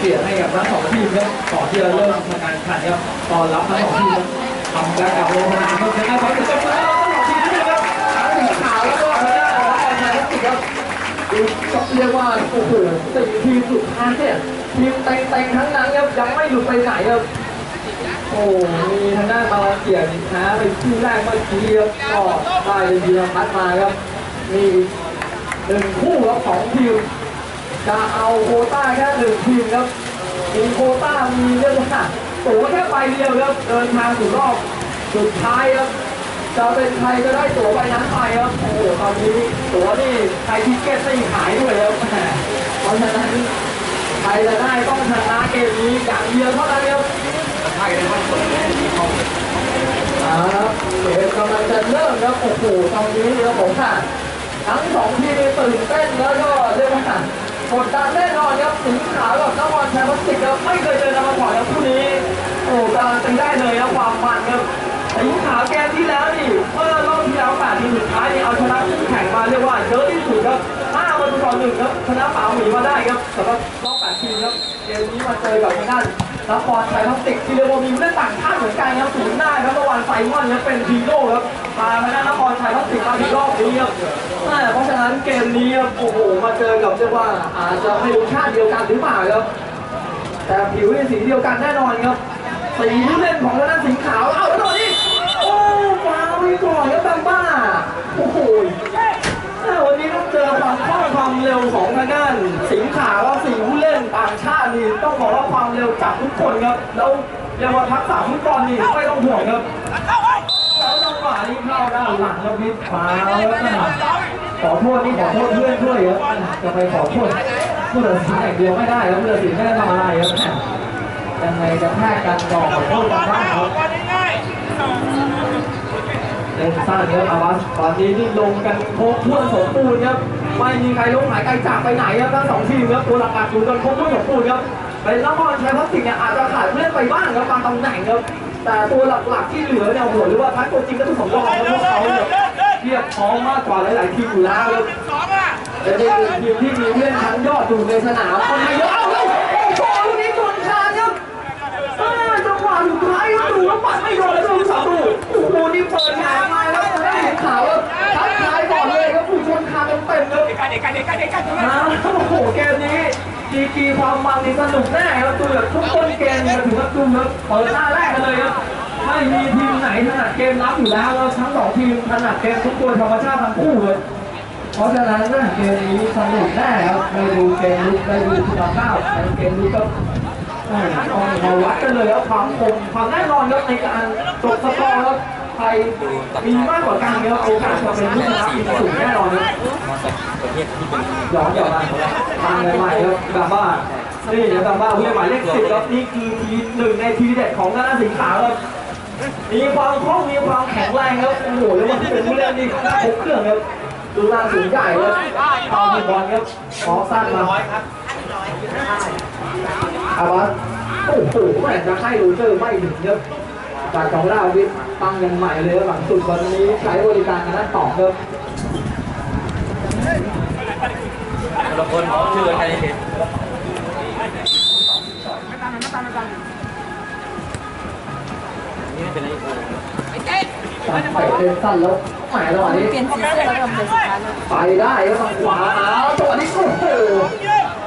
เปลี่ยให้กับทั้งสองทีมครับก่อนที่จะเริ่มทำการแข่งครับตอนรับทั้งสองทีมครับทำการกับโรงพยาบาลครับเจ้าของจะต้องมาทั้งสองทีมด้วยครับทั้งสีขาวแล้วก็ทางด้านของออนไลน์ครับก็เรียกว่าโอ้โหสี่ทีมสุดท้ายเนี่ยทีมเต็งๆทั้งนั้นครับยังไม่หลุดไปไหนครับโอ้มีทางด้านมาเลเซียนี่แพ้ไปคู่แรกเมื่อกี้ครับก็ได้เป็นยีรพัฒน์มาครับมีหนึ่งคู่ครับสองทีม จะเอาโควต้าแค่หนึ่งทีมครับมีโควต้ามีเรื่องว่าตั๋วแค่ใบเดียวครับเดินทางสู่รอบสุดท้ายครับจะเป็นใครจะได้ตั๋วใบนั้นไปครับโอ้โหตอนนี้ตั๋วนี่ใครทิเก็ตไม่ขายด้วยครับแหมเพราะฉะนั้นใครจะได้ต้องชนะเกมนี้อย่างเดียวเท่านั้นครับเอาละครับเกมกำลังจะเริ่มครับโอ้โหตอนนี้ครับผมค่ะทั้งสองทีมนี่ตื่นเต้นแล้วก็เรียกว่า กดดันแน่นอนครับสิงห์ขาวกับนครชัยพลาสติกครับไม่เคยเจอกันมาก่อนครับคู่นี้โอ้การันตีได้เลยครับความมันครับสิงห์ขาวแกมที่แล้วนี่เมื่อรอบที่แล้วแปดทีมสุดท้ายนี่เอาชนะคู่แข่งมาเรียกว่าเยอะที่สุดครับห้าประตูต่อหนึ่งครับชนะป๋าหมีมาได้ครับสำหรับรอบแปดทีมครับเกมนี้มาเจอกับทางด้านนครชัยพลาสติกที่เรียกว่ามีผู้เล่นต่างชาติเหมือนกันครับศูนย์หน้าครับเมื่อวานไซมอนครับเป็นฮีโร่ครับพาทางด้านนครชัยพลาสติกมาถึี้ครับแม่เพราะฉะนั้นเกมนี้โอ้โหมาเจอกับเรียกว่าอาจจะไม่รู้ชาติเดียวกันหรือเปล่าครับ แต่ผิวนี่สีเดียวกันแน่นอนครับสีผู้เล่นของทางด้านสีขาวเอาแล้วตอนนี้โอ้ฟาวไปก่อนครับแบมบ้าโอ้โหแต่วันนี้ต้องเจอความคล่องความเร็วของทางด้านสิงขาวสีผู้เล่นต่างชาตินี่ต้องบอกว่าความเร็วจับทุกคนครับแล้วเรียกว่าทักษะฟุตบอลนี่ไม่ต้องห่วงครับ แล้วจังหวะนี้เข้าด้านหลังแล้วพิษฟ้าแล้วนะขอโทษนี่ขอโทษเพื่อนด้วยครับจะไปขอโทษผู้ตัดสินอย่างเดียวไม่ได้ครับผู้ตัดสินไม่ได้ทำอะไรครับยังไงจะแพ้กันก่อขอโทษกันบ้างครับเล่นสั้นครับอาวัสตอนนี้นี่ลงกันครบถ้วนสมบูรณ์ครับไม่มีใครล้มหายไกลจากไปไหนครับทั้งสองทีมครับตัวหลักๆอยู่กันครบถ้วนสมบูรณ์ครับเป็นนครชัยพลาสติกเนี่ยอาจจะขาดเลื่อนไปบ้างครับบางตำแหน่งครับ แต่ตัวหลักๆที่เหลือเนี่ยโอ้โหหรือว่าทั้งตัวจริงและตัวสำรองแล้วพวกเขาเนี่ยเทียบพร้อมมากกว่าหลายๆทีมอยู่แล้วครับเป็นอีกหนึ่งทีมที่มีเพื่อนชั้นยอดอยู่ในสนามคนไม่เยอะเอ้าเล้วโอ้โหลูกนี้ชนคานครับอ่าจังหวะสุดท้ายแล้วดูแล้วปัดไม่โดนแล้วดูสามดูโอ้โหนี่เปิดแรงมาก ชนคานเต็มๆครับมาโอ้โหเกมนี้ดีกีความมันนี่สนุกแน่ครับดูแบบทุกต้นเกมมาถึงกับดูครับเปิดหน้าแรกกันเลยครับไม่มีทีมไหนถนัดเกมรับอยู่แล้วแล้วทั้งสองทีมถนัดเกมทุกตัวธรรมชาติทั้งคู่เลยเพราะฉะนั้นนะเกมนี้สนุกแน่ครับได้ดูเกมลุกได้ดูคุณภาพในเกมนี้ก็ต้องมาวัดกันเลยครับความคมความแน่นอนครับในการจบสกอร์ครับ ใครมีมากกว่ากันครับโอกาสจะเป็นผู้ชนะมีสูงแน่นอนครับประเทศที่เป็นย้อนกลับมาทางใหม่ๆครับแบบว่านี่นะแบบว่าผู้เล่นหมายเลขสิบครับนี่คือทีหนึ่งในทีเด็ดของคณะสิงห์ขาวครับมีความคล่องมีความแข็งแรงครับโอ้โหแล้วว่าเป็นผู้เล่นที่ครบเครื่องครับดูร่างสูงใหญ่ครับเอาดีบอลครับขอสั้นมาอาวัสโอ้โหแม่จะให้โรเจอร์ไม่ถึงครับจากของดาวิด ตั้งยังใหม่เลยครับหลังสุดวันนี้ใช้บริการกันด้านต่อครับแต่ละคนเขาชื่อใครเห็นนี่ไม่เป็นไรโอ้ตัดไปเป็นสั้นแล้วแหมจังหวะนี้เปลี่ยนสีเสื้อแล้วทำเป็นสีฟ้าเลยไปได้ครับฝั่งขวาเอาจังหวะนี้โอ้โห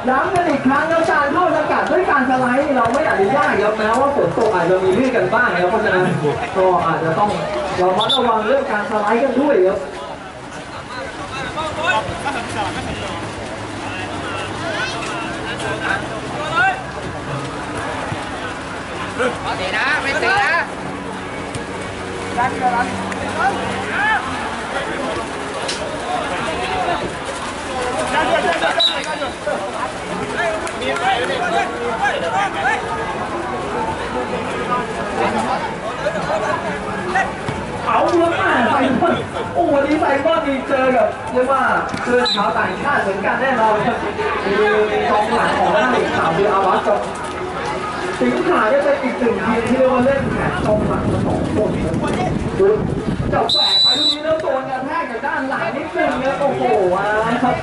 ย้ำกันอีกครั้งแล้วการเข้าสกัดด้วยการสไลด์เราไม่อนุญาตครับแม้ว่าฝนตกอาจจะมีลื่นกันบ้างครับเพราะฉะนั้นก็อาจจะต้องระมัดระวังเรื่องการสไลด์กันด้วยครับตีนะไม่ตีนะ เอาเรื่องมาไซมอนโอ้วันนี้ไซมอนนี่เจอกับเรียกว่า เจอชาวต่างชาติเหมือนกันแน่นอนครับมีกองหลังของหน้าหนึ่งข่าวคืออาวัสกับสิงห์ขาจะเป็นอีกหนึ่งทีมที่เรียกว่าเล่นแข่งกองหลังมาสองคนครับดูจับแฝกไปลูกนี้แล้วโดนกระแทกกับด้านหลังนิดนึงครับโอ้โหอะครับ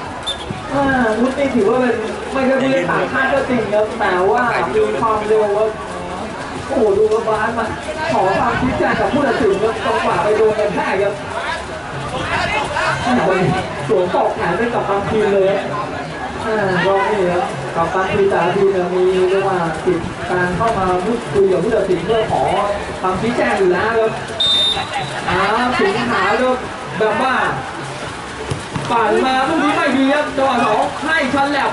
วุ้นนี่ถือว่าเป็นไม่ใช่ผู้เล่นต่างชาติก็จริงครับแต่ว่ามีความเร็วครับโอ้โหดูกระบาลมาขอความชี้แจงกับผู้ตัดสินครับจังหวะไปโดนกันแท้ครับ สวมตอกแขนไปกับบางทีมเลยรับอ่าก็นี่ครับกับบางทีแต่ละทีมเนี่ยมีเรียกว่าติดการเข้ามาพูดคุยกับผู้ตัดสินเพื่อขอความชี้แจงอยู่แล้วครับอ่าสิงหาครับแบบว่าปั่นมาลูกนี้ไม่ดีครับจังหวะสองให้ชันแลบ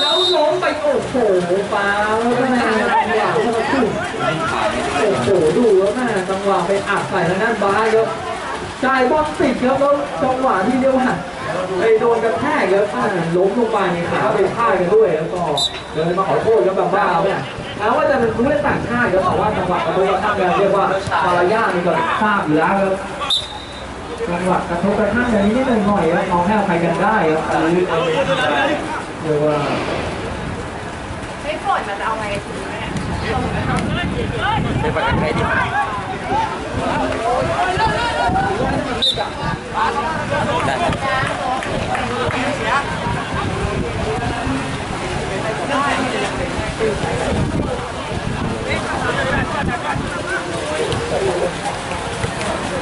แล้วล้มไปโอ้โหฟาแล้วแม่จังหวะเข้ามาขึ้นโอ้โหดูแล้วแม่จังหวะไปอัดใส่ทางด้านบ้ายครับ จ่ายบอลติดครับแล้วจังหวะที่เรียกว่าไปโดนกระแทกครับอ่าล้มลงไปขาไปพลาดกันด้วยแล้วก็เดินมาขอโทษครับแบบว่าเนี่ยแม้ว่าจะเป็นผู้เล่นต่างชาติครับแต่ว่าจังหวะกระโดดข้ามกันเรียกว่ามารายาทนี่ก็ทราบอยู่แล้วครับจังหวะกระทบกระทั่งกันนิดหน่อยๆครับมองให้อภัยกันได้ครับอันนี้เรียกว่าไม่ฝนมันจะเอาไงถึงเนี่ยเป็นประกันใครดิ ส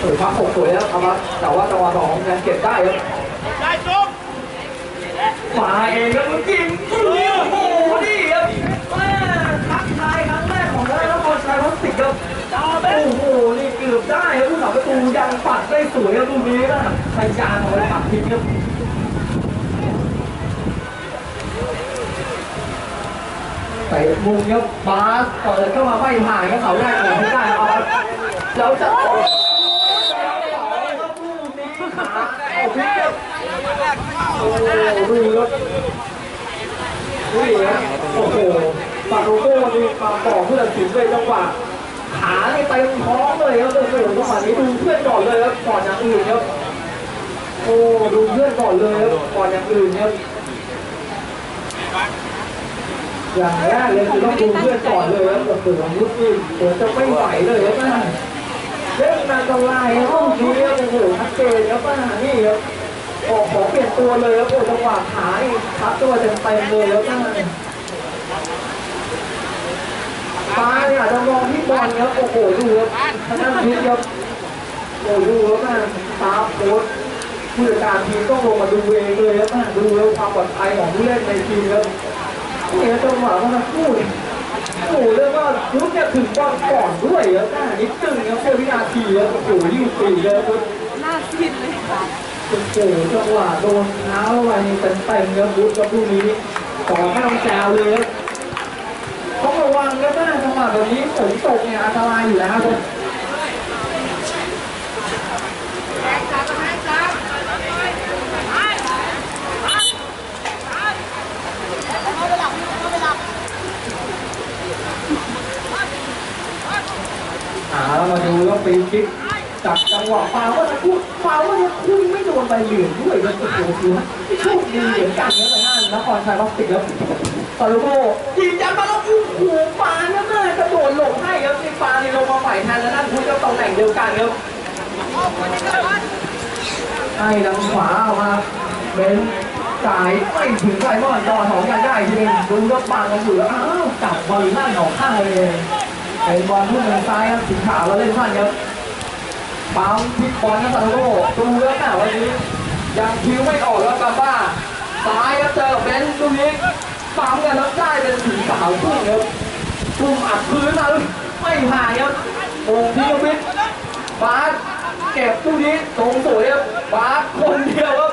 วยพักหกสวยแล้วเอามาแต่ว่าจังหวะสองยังเก็บได้ครับมาเองครับจริงโอ้โหนี่ครับแม่ทักทายครั้งแรกของได้แล้วบอลชายพลาสติกครับ โอ้โหนี่เกือบได้ครับผู้สาประตูยังปัดได้สวยครับลูกนี้นะพยายามเอาไว้ปัดทิ้งครับใส่มุมครับบาสเปิดเข้ามาไม่ผ่านก็เขาได้ของไม่ได้เอาแล้วจะโอ้โหดูครับดูครับโอ้โหปาโรโก้นี่มาต่อเพื่อถึงเลยจังหวะ ขานี่เต็มท้องเลยครับโอ้โหจังหวะนี้ดูเพื่อนก่อนเลยครับก่อนอย่างอื่นครับโอ้ดูเพื่อนก่อนเลยครับก่อนอย่างอื่นครับอย่างแรกเลยคือต้องดูเพื่อนก่อนเลยแล้วโอ้โหมุดนี่เดี๋ยวจะไม่ไหวเลยครับป้าเล่นนาตรายห้องนี้ครับโอ้โหชัดเจนครับป้านี่ครับออกขอเปลี่ยนตัวเลยครับโอ้จังหวะขาทับตัวเต็มเต็มเลยครับป้า ปาเนี่ยจะมองที่บอลครับโอ้โหดูครับทางด้านพิษครับโอ้ดูครับป้าตาโค้ชผู้จัดการทีมต้องลงมาดูเองเลยครับป้าดูแล้วความปลอดภัยของผู้เล่นในทีมครับนี่จังหวะมันทั้งคู่เนี่ยโอ้โหเรียกว่าพุทธเนี่ยถึงบอลก่อนด้วยแล้วน้านิดนึงครับเพื่อวินาทีแล้วโอ้โหยี่สิบสี่เลยพุทธหน้าซีดเลยค่ะโอ้โหจังหวะโดนเท้าไปเต็มเต็มๆครับพุทธกับลูกนี้ต่อไม่ต้องแจวเลยครับต้องระวังครับ นะจังหวะแบบนี้ฝนตกเนี่ยอันตรายอยู่แล้วครับอ่าแล้วมาดูแล้วปีคิกจากจังหวะฟาวว่าจะพูดฟาวว่าจะคุยไม่โดนใบเหลืองด้วยแล้วโอ้โหคือโชคดีเหมือนกันนะแต่นั่นนครชัยพลาสติกแล้ว ตาลูโก้ยิงยันมาแล้วโอ้โหปาเนี่ยแม่กระโดดหลบให้ครับนี่ปานี่ลงมาใหม่แทนแล้วนั่นคุยกับตำแหน่งเดียวกันครับให้ทางขวาออกมาเบนจ่ายไม่ถึงใครบอลต่อสองยังได้ทีนึงดูก็ปากันอยู่แล้วอ้าวจับบอลหน้าหนองข้างเลยเป็นบอลพุ่งทางซ้ายครับสีขาวเราเล่นสั้นครับปั๊มพิกบอลนะซาโร่ดูแล้วนะวันนี้ยังคิวไม่ออกแล้วกาบ้าซ้ายครับเจอเบนซ์ลูกนี้ ปั๊มกันแล้วได้เป็นสีขาวพุ่งครับพุ่งอัดพื้นมาลูกไม่ผ่านครับโอ้พิกวิทบาสเก็บลูกนี้ตรงสวยครับบาสคนเดียวครับ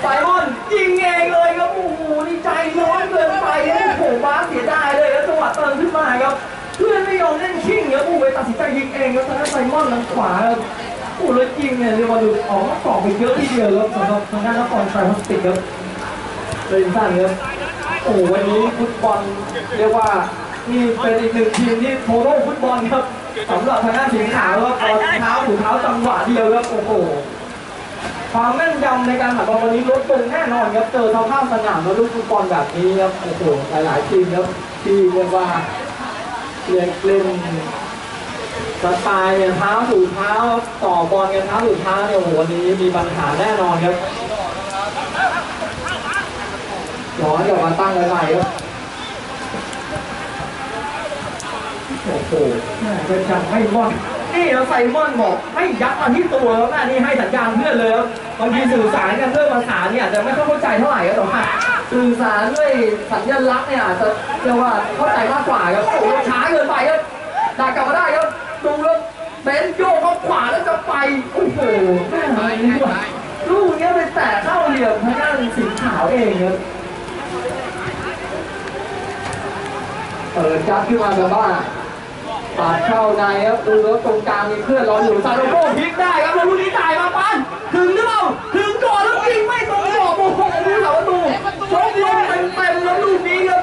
ไซมอนยิงเองเลยครับโอ้โหนี่ใจร้อนเกินไปครับโอ้โหบาสเสียดายเลยครับจังหวะเติมขึ้นมาครับเพื่อนไม่ยอมเล่นชิ่งครับผู้ไปตัดสินใจยิงเองครับทางด้านไซมอนทางขวาครับโอ้แล้วยิงเนี่ยเรียกว่าดูออกมาสองไปเยอะทีเดียวครับสำหรับทางด้านนครไซพลาสติกครับเลยสั้นครับ โอ้วันนี้ฟุตบอลเรียกว่านี่เป็นอีกหนึ่งทีมที่โทโร่ฟุตบอลครับสำหรับทางด้านสีขาวครับเอาเท้าถูเท้าจังหวะเดียวครับโอ้โหความแม่นยำในการหักบอลวันนี้ลดลงแน่นอนครับเจอสภาพสนามแล้วลูกฟุตบอลแบบนี้ครับโอ้โหหลายๆทีมครับที่เรียกว่าเรียกเล่นสไตล์เนี่ยเท้าสู่เท้าต่อบอลกันเท้าสู่เท้าเนี่ยโอ้โหวันนี้มีปัญหาแน่นอนครับ ย้อนกลับมาตั้งไว้ใหม่ครับโอ้โหแม่เป็นจังไม่ม่อนนี่เราไซมอนบอกให้ยัดมาที่ตัวแล้วแม่นี่ให้สัญญาณเพื่อนเลยครับบางทีสื่อสารกันด้วยภาษาเนี่ยอาจจะไม่ค่อยเข้าใจเท่าไหร่ครับแต่ว่าสื่อสารด้วยสัญลักษณ์เนี่ยอาจจะเรียกว่าเข้าใจมากกว่าครับโอ้โหช้าเกินไปครับดักกลับมาได้ครับดูแล้วเบนโยกเข้าขวาแล้วจะไปโอ้โหแม่ทำไมนี่วะลูกเนี้ยไปแตะเข้าเหลี่ยมทางด้านสีขาวเองครับ เปิดจับขึ้นมาแบบว่าปาดเข้าในครับดูแล้วตรงกลางมีเพื่อนรออยู่ซาโดโก้พลิกได้ครับแล้วลูกนี้จ่ายมาปันถึงหรือเปล่าถึงก่อนแล้วยิงไม่ตรงกรอบโอ้โหดูเสาประตูชกลงเต็มเต็มๆแล้วลูกนี้ครับ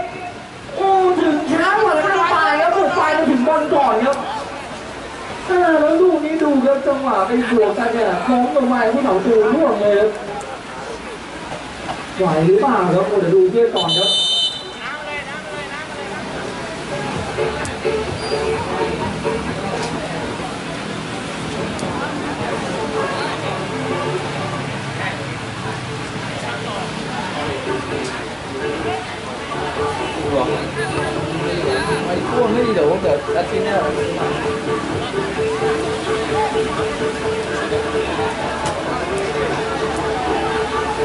โอ้ถึงช้ากว่าแล้วไม่ปลายครับถูกปลายมาถึงบอลก่อนครับแล้วลูกนี้ดูครับจังหวะไปบวกกันเนี่ยโค้งลงมาผู้เสาตูร่วงเลยครับไหวหรือเปล่าครับโอ้เดี๋ยวดูเพื่อนก่อนครับ ไม่พ่วงไม่ดี เดี๋ยวเกิดอาทิตย์หน้า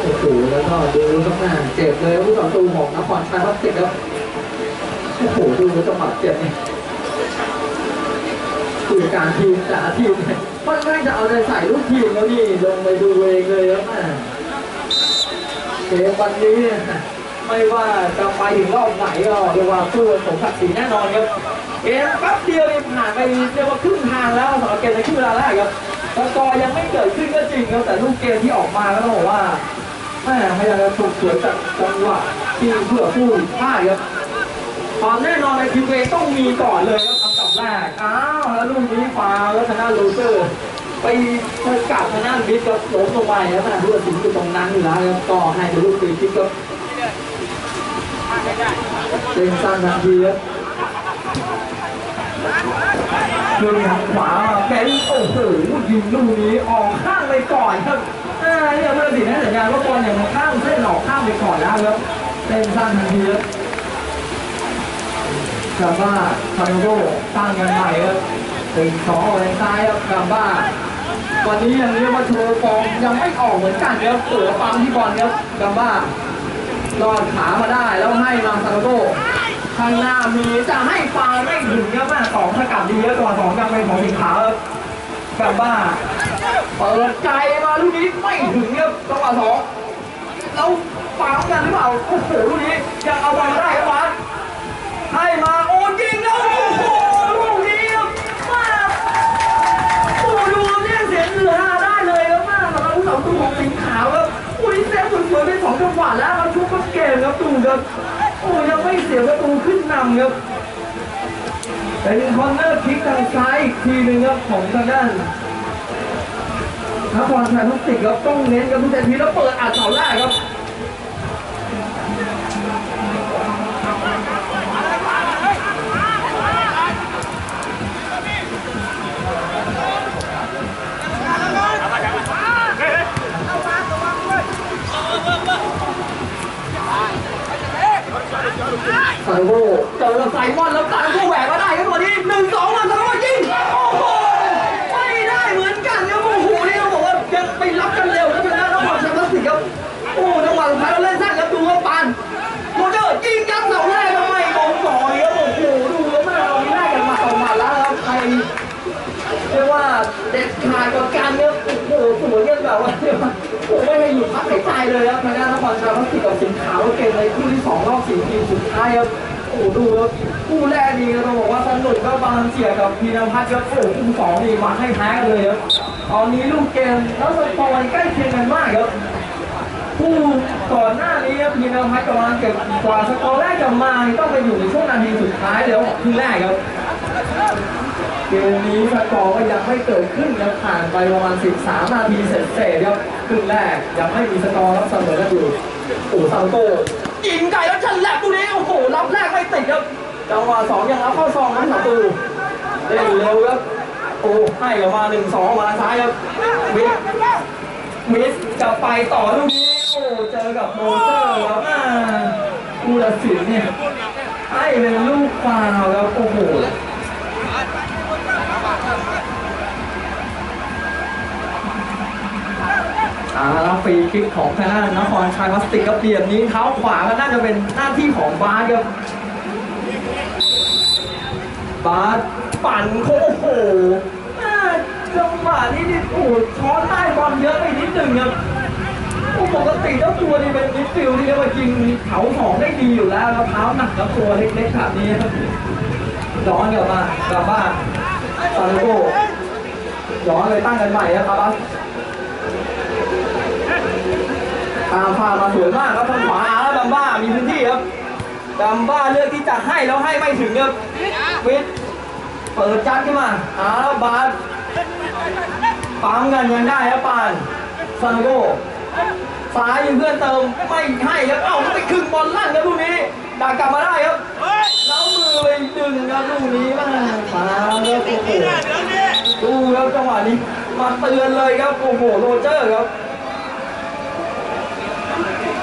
โอ้โหแล้วก็ดูตำแหน่งเจ็บเลยผู้ต่อสู้ของนครชัยพัฒน์ติดแล้วโอ้โหดูจังหวะเจ็บเนี่ยคือการทีมแต่ละทีมเนี่ยค่อนข้างจะเอาใจใส่ลูกทีมแล้วนี่ลงไปดูเองเลยครับแม่เกมวันนี้ไม่ว่าจะไปถึงรอบไหนก็เรียกว่าสู้สมศักดิ์ศรีแน่นอนครับ เกมแป๊บเดียวนี่ผ่านไปเรียกว่าครึ่งทางแล้วสำหรับเกมในครึ่งเวลาแรกครับสกอร์ยังไม่เกิดขึ้นก็จริงครับแต่ลูกเกมที่ออกมาก็ต้องบอกว่าแม่พยายามจะถูกสวยจากจังหวะที่เพื่อผู้พลาดครับความแน่นอนในทีมเวต้องมีก่อนเลยครับอันดับแรกอ้าวแล้วลูกนี้ฟาวแล้วชนะลูเซอร์ไปโอกาสชนะบิดก็ล้มลงไปครับขณะที่ว่าสิงอยู่ตรงนั้นอยู่แล้วครับก็ให้ลูกฟรีคิกครับเล่นสั้นทันทีครับ ยิงทางขวาเป็นโอ้โหยิงลูกนี้ออกข้างไปก่อนครับอ่าเนี่ยเพื่อนสินะสัญญาณว่าบอลอย่างข้ามเส้นออกข้ามไปก่อนแล้วครับเต้นสั้นทันทีครับกาบ้าคาร์โดตั้งกันใหม่ครับตึงสองออกทางซ้ายครับกาบ้าวันนี้ยังเรียกว่าโชว์ฟอร์มยังไม่ออกเหมือนกันครับเตัวปั๊มที่บอลครับกาบ้ารอดขามาได้แล้วให้มาซาโด ข้างหน้ามีจะให้ฟาวไม่ถึงครับแม่สองสกัดดีแล้วตัวสองยังเป็นของสีขาวครับแบบว่าเปิดใจมาลูกนี้ไม่ถึงครับจังหวะสองแล้วฟาวกันหรือเปล่าโอ้โหลูกนี้ยังเอาบอลได้ครับบาสให้มาโอ้ยิงแล้วโอ้โหลูกนี้ครับมาโอ้ดูเนี่ยเสียงเหนือได้เลยครับม่สำหรับผู้สาวตัวของสีขาวครับอุ้ยเซฟสวยๆเป็นสองจังหวะแล้วมาชุบก็เกมครับตูครับ อ้ยังไม่เสียประตูขึ้นนำครับเป็นคอนเนอร์คิกทางซ้ายอีกทีหนึ่งครับของทางด้านนครชายทุกติกครับต้องเน้นกับทุกเซนทีแล้วเปิดอัดเสาแรกครับ ซาโกเจอไซมอนแล้วซาโกแหวกมาได้ครับตัวนี้หนึ่งสองมาซาโกยิงโอ้โหไม่ได้เหมือนกันครับโอ้โหนี่เขาบอกว่ายังไปรับกันเร็วแล้วชนะนครชัยพัฒน์ครับโอ้จังหวะสุดท้ายเราเล่นสั้นครับดูว่าปานโรเจอร์ยิงยัดเสาแรกทำไมโดนต่อยครับโอ้โหดูแล้วแม่เราไมีได้กันมาต่อมาแล้วครับใครเรียกว่าเด็ดขาดกว่ากันเนี่ยโอ้โหสวยกันแบบว่า โอ้โหไม่ให้หยุดพักหายใจเลยครับทางด้านนครชัยพัฒน์กับสิงขาวเกมในคู่ที่สองรอบสี่ทีมสุดท้ายครับโอ้โหดูแล้วคู่แรกนี่เราบอกว่าสนุกก็บาลานเสียกับพีนพัฒน์ครับโอ้โหคู่สองนี่มาให้แพ้กันเลยครับตอนนี้ลูกเกมแล้วสกอร์ใกล้เคียงกันมากครับคู่ก่อนหน้านี้ครับพีนพัฒน์กำลังเก็บกว่าสกอร์แรกจะมาต้องไปอยู่ในช่วงนาทีสุดท้ายแล้วครึ่งแรกครับเกมนี้สกอร์ก็ยังไม่เกิดขึ้นครับผ่านไปประมาณ 13 นาทีเสร็จเสร็จครับ ครึ่งแรกยังไม่มีสกอร์รับเสมอกันอยู่โอ้ซาโต้ยิงไก่แล้วฉันแลบตรงนี้โอ้โหรับแรกไม่ติดครับจังหวะสองยังรับเข้าซองนะประตูเล่นเร็วครับโอ้ให้ออกมาหนึ่งสองมาซ้ายครับมิสมิสจะไปต่อลูกนี้โอ้เจอกับโรเจอร์แล้วอ่าผู้ตัดสินเนี่ยให้เป็นลูกฟาวล์ครับโอ้โห อ่าแล้วฟรีคิกของทางด้านนครชัยพลาสติกครับเหลี่ยมนี้เท้าขวาก็น่าจะเป็นหน้าที่ของบาสครับบาสปั่นโอ้โหจังหวะนี้นี่โอ้โหช้อนใต้บอลเยอะไปนิดหนึ่งครับปกติเจ้าตัวนี้เป็นมิดฟิลด์ที่เรียกว่ายิงเขาสองได้ดีอยู่แล้วแล้วเท้าหนักแล้วตัวเล็กๆแบบนี้ครับย้อนกลับมากลับบ้านซาโลโกย้อนเลยตั้งกันใหม่ครับครับ ตามพามาสวยมากครับทางขวาแล้วดัมบ้ามีพื้นที่ครับดัมบ้าเลือกที่จะให้แล้วให้ไม่ถึงครับวิทเปิดจัดขึ้นมาหาแล้วบาสปั๊มกันยังได้ครับปานซาโลโกซ้ายยิงเพื่อนเติมไม่ให้ครับเอ้าไปครึ่งบอลลั่นครับลูกนี้ดักกลับมาได้ครับแล้วมือไปดึงครับลูกนี้มามาแล้วโอ้โหดูครับจังหวะนี้มาเตือนเลยครับโอ้โหโรเจอร์ครับ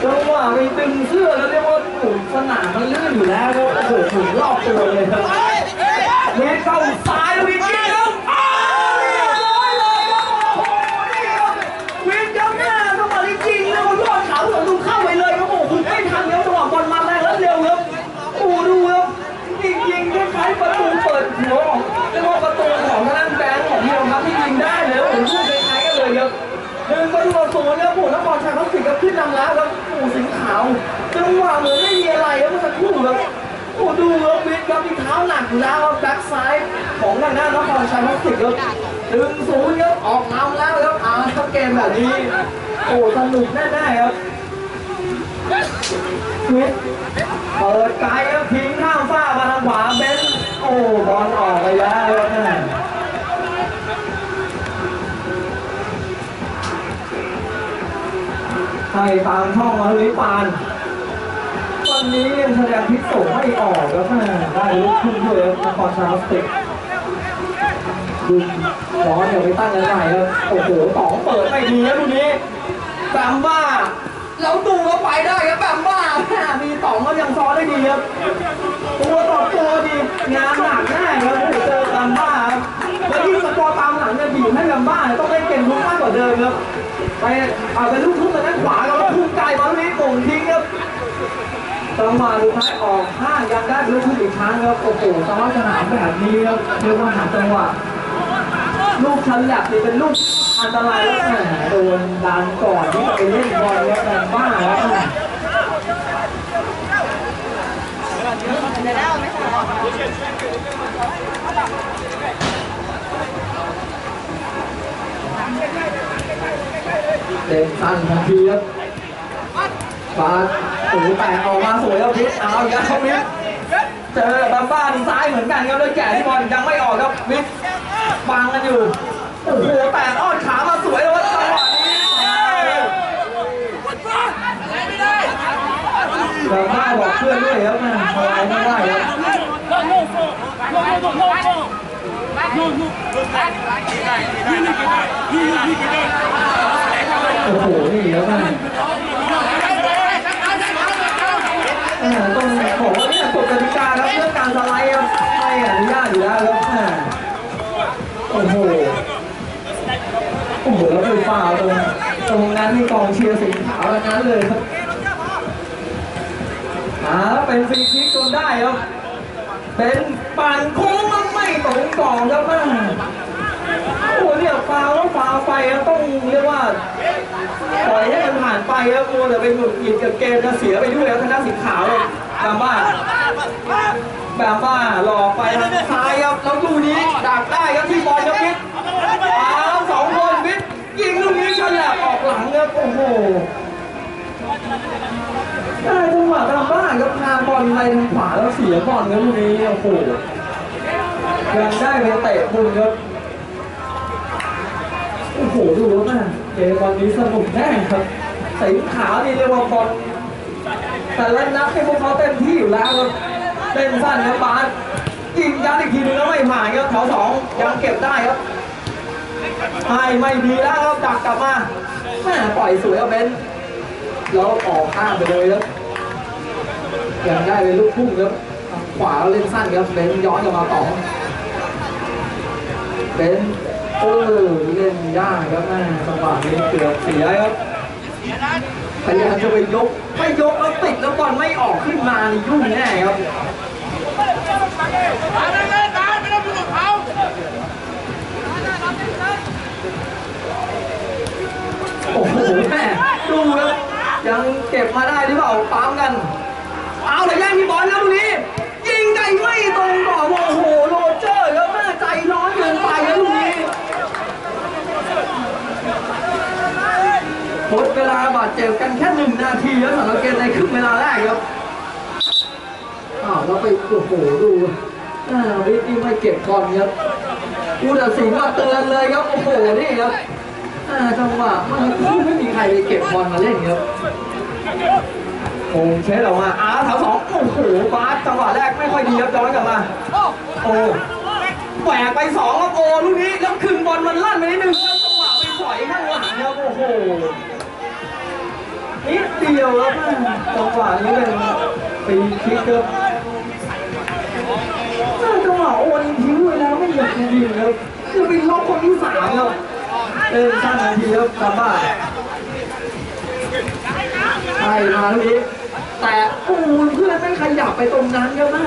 จังหวะไปดึงเสื้อแล้วเรียกว่าโอ้โหสนามมันลื่นอยู่แล้วครับโอ้โหถึงรอบตัวเลยครับเมตรเข้าซ้ายแล้ววิกกี้ครับอ้าวเรียบร้อยเลยครับโอ้โหนี่ครับวินยับหน้าจังหวะนี้จริงเลยมันยอดเขาสองดูเข้าไปเลยครับโอ้โหคุณไม่ทันแล้วจังหวะบอลมาแรงแล้วเร็วครับโอ้โหดูครับยิงยิงคล้ายๆประตูเปิดหัวของเรียกว่าประตูของทางด้านแบงค์ของเฮียครับที่ยิงได้เลยโอ้โหพูดคล้ายๆกันเลยครับหนึ่งประตูต่อศูนย์ครับโอ้โหนครชัยเขาสิครับขึ้นนำแล้วครับโอ้โหสิงห์ขาวจังหวะเหมือนไม่มีอะไรครับเมื่อสักครู่ครับโอ้โหดูครับวินครับมีเท้าหนักอยู่แล้วครับแบ็คซ้ายของทางด้านนครชัยเขาสิครับหนึ่งศูนย์ครับออกนำแล้วครับอ่าถ้าเกมแบบนี้ โอ้สนุกแน่ๆครับวิดเปิดไกลครับทิ้งข้ามฟ้ามาทางขวาเบนโอ้บอลออกไปแล้วครั ให้ตามช่องมาลุยปาน วันนี้ยังแสดงพิษส่งไม่ออกครับแม่ได้ลุกขึ้นด้วยครับนครชาสติกดูร้อนเดี๋ยวไปตั้งกันใหม่ครับโอ้โหสองเปิดไม่ดีนะลูกนี้แบมบ้าแล้วดูก็ไปได้ครับแบมบ้าแม่มีสองก็ยังซ้อนได้ดีครับตัวต่อตัวดีงานหนักแน่ครับเจอแบมบ้าครับแล้วยิ่งสกอร์ตามหลังเนี่ยบีบให้แบมบ้าต้องได้เก่งทุกมากกว่าเดิมครับไปเอาเป็นลูกทุ่ง ขวาแล้วทุ่งไกลมาลูกนี้โป่งทิ้งครับจังหวะสุดท้ายออกข้างยังได้ลูกทุ่งอีกครั้งครับโอ้โหสภาพสนามแบบนี้ครับเรียกว่าหาจังหวะลูกชันหลบนี่เป็นลูกอันตรายแล้วแหมโดนดันก่อนที่จะไปเล่นบอลแล้วแรงบ้าแล้วแหมเเต็มสั้นทันทีครับบาสโอ้โหแตกออกมาสวยครับพิษเอาอีกแล้วครับพิษเจอบัมบ้าดีซ้ายเหมือนกันครับแล้วแก่ที่บอลยังไม่ออกครับพิษฟังกันอยู่โอ้โหแต่อ้อนขามาสวยเลยว่าจังหวะนี้แต่บ้าบอกเพื่อนด้วยครับแม่ทลายไม่ได้ครับ โอ้โห นี่แล้วแม่แม่ต้องบอกว่าเนี่ยกฎกติกาครับเรื่องการสไลด์ครับไม่อนุญาตอยู่แล้วครับโอ้โห โอ้โห แล้วไปฝ่าตรงตรงนั้นนี่กองเชียร์สีขาวทั้งนั้นเลยครับอ่าเป็นฟรีคิกจนได้ครับ เป็นปั่นโค้งมันไม่ตรงกองครับแม่ โอ้โหเนี่ยฟาวแล้วฟาวไปครับต้องเรียกว่าปล่อยให้มันผ่านไปครับมัวแต่ไปหงุดหงิดกับเกมจะเสียไปด้วยครับทางด้านสีขาวเลยแบบว่าแบบว่าหลอกไปทางซ้ายครับแล้วดูนี้ดักได้ครับที่บอลครับพิษเอาสองคนวิทย์ยิงลูกนี้ฉลับออกหลังครับโอ้โหได้จังหวะตามบ้านครับพาบอลไปทางขวาแล้วเสียบอลครับลูกนี้โอ้โหยังได้ไปเตะบุญครับ โอ้โหดูแล้วนะเกมบอลนี้สนุกแน่ครับใสีขาวนี่เรียกว่าบอลแต่ละนัดให้พวกเขาเต็มที่อยู่แล้วครับเล่นสั้นครับบาสยิงยัดอีกทีนึงแล้วไม่ผ่านครับแถวสองยังเก็บได้ครับให้ไม่ดีแล้วครับดักกลับมาแม่ปล่อยสวยเอาเบนแล้วออกข้างไปเลยครับยังได้เป็นลูกพุ่งครับขวาเล่นสั้นครับเบนย้อนกลับมาต่อเบน เออเล่นยากครับแม่จังหวะนี้เกือบเสียครับพยายามจะไปยกไม่ยกแล้วติดแล้วบอลไม่ออกขึ้นมานี่ยุ่งแน่ครับตามไปเลยตามไม่ต้องพูดกับเขาโอ้โหแม่ดูครับยังเก็บมาได้หรือเปล่าปั๊มกัน เอาเลยแย่งพี่บอลครับตรงนี้ ยิงไกไม่ตรงต่อโอ้โหโรเจอร์ครับแม่ใจร้อนเกินไปครับลูกนี้ห มดเวลาบาดเจ็บกันแค่หนึ่งนาทีแล้วสำหรับเกมในครึ่งเวลาแรกครับอ้าวแล้วไปโอ้โหดูอ่าวิกนี่ไม่เก็บบอลครับผู้ตัดสินมาเตือนเลยครับโอ้โหนี่ครับอ่าจังหวะเมื่อกี้ไม่มีใครไปเก็บบอลมาเล่นครับโอ้เชสออกมาอ้าวแถวสองโอ้โหบาสจังหวะแรกไม่ค่อยดีครับย้อนกลับมา โอ้แหวกไปสองครับโอ้ลูกนี้แล้วคืนบอลมันลั่นไปนิดนึงครับจังหวะไปถอยข้างหลังครับโอ้โห นิดเดียวครับจังหวะนี้เป็นปีคิกครับจังหวะโอนทิ้งไว้แล้วไม่อยากจะยิงครับจะไปล็อกคนที่สามครับเล่นสั้นนาทีครับกลับบ้านใช่มาลูกนี้แต่โอ้โหเพื่อนไม่ขยับไปตรงนั้นครับแม่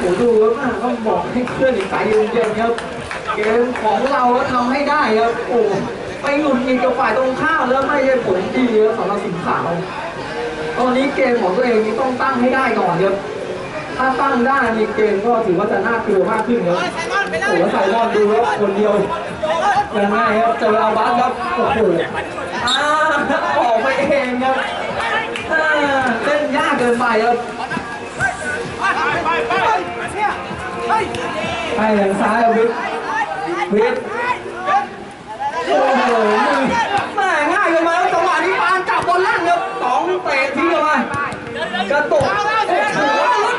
โอ้โหดูครับแม่ต้องบอกให้เพื่อนอีกใจเย็นๆครับ เกมของเราก็ทำให้ได้ครับโอ้ ไปหงุดหงิดกับฝ่ายตรงข้ามแล้วไม่ใช่ผลดีสำหรับสิงห์ขาวตอนนี้เกมของตัวเองนี่ต้องตั้งให้ได้ก่อนครับถ้าตั้งได้ในเกมก็ถือว่าจะน่ากลัวมากขึ้นครับไซมอนไปเลโอ้โหไซมอนดูครับคนเดียวยังไงครับเจออาบัสครับโอ้โหอ่าออกไปเองครับเล่นยากเกินไปครับไปไปไปเนี่ยเฮ้ยให้ทางซ้ายครับวิทวิท โอ้โหแม่ง่ายกันมาแล้วจังหวะนี้ปานจับบอลลั่นครับสองเตะทิ้งออกมากระตุกหัว